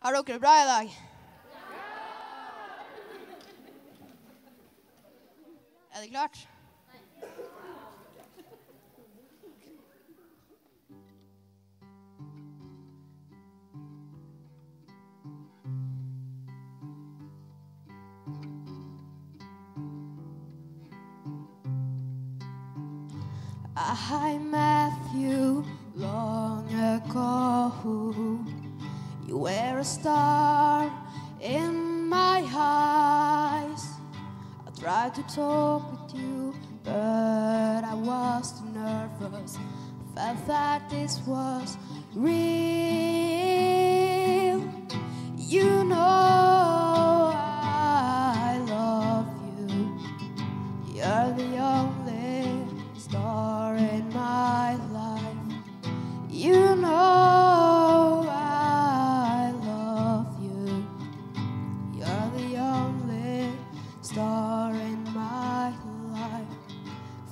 Har dere det bra i dag? Er det klart? I met you long ago. You were a star in my eyes. I tried to talk with you, but I was too nervous. Felt that this was real.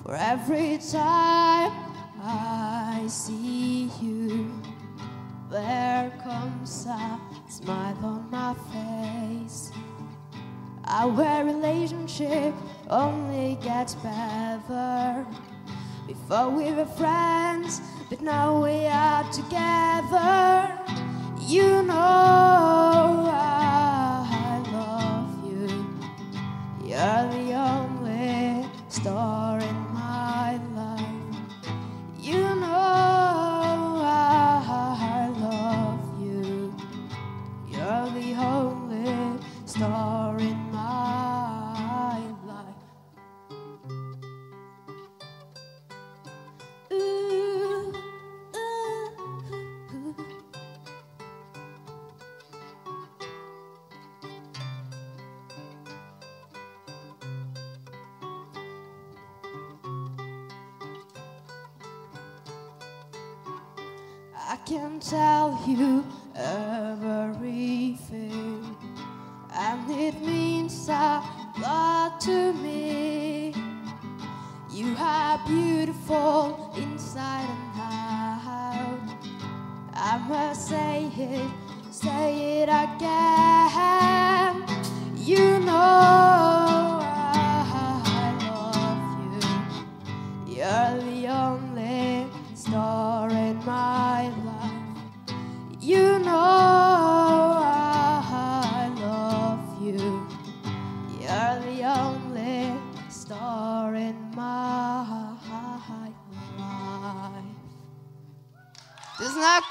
For every time I see you, there comes a smile on my face. Our relationship only gets better. Before we were friends, but now we are together. You know I can tell you everything, and it means a lot to me. You are beautiful inside and out. I must say it, say it again. You know I love you. You're the only star. This is not